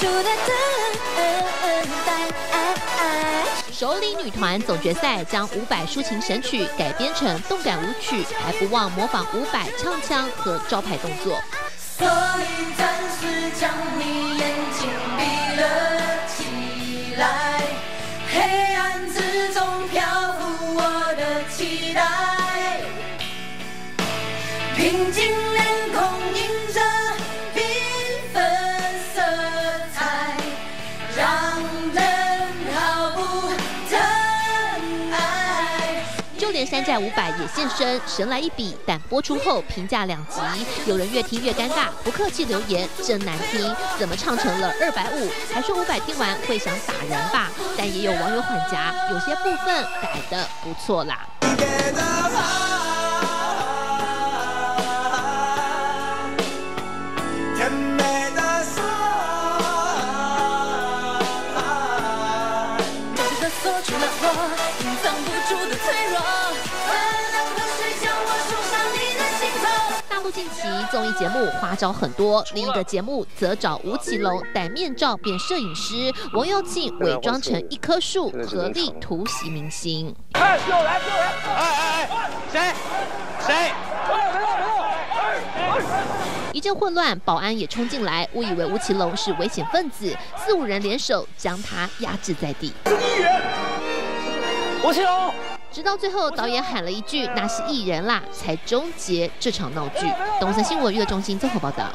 出的等待首领女团总决赛将伍佰抒情神曲改编成动感舞曲，还不忘模仿伍佰唱腔和招牌动作。所以暂时将你眼睛闭了起来，黑暗之中漂浮我的期待，平静脸孔就连山寨五百也现身，神来一笔，但播出后评价两极，有人越听越尴尬，不客气留言真难听，怎么唱成了二百五？还说五百听完会想打人吧？但也有网友缓颊，有些部分改的不错啦。陆近期综艺节目花招很多，另一个节目则找吴奇隆戴面罩变摄影师，王耀庆伪装成一棵树，合力突袭明星。哎，救人！救人！哎哎哎，谁？谁？一阵混乱，保安也冲进来，误以为吴奇隆是危险分子，四五人联手将他压制在地。吴奇隆，直到最后导演喊了一句“那是艺人啦”，才终结这场闹剧。东森新闻娱乐中心综合报道。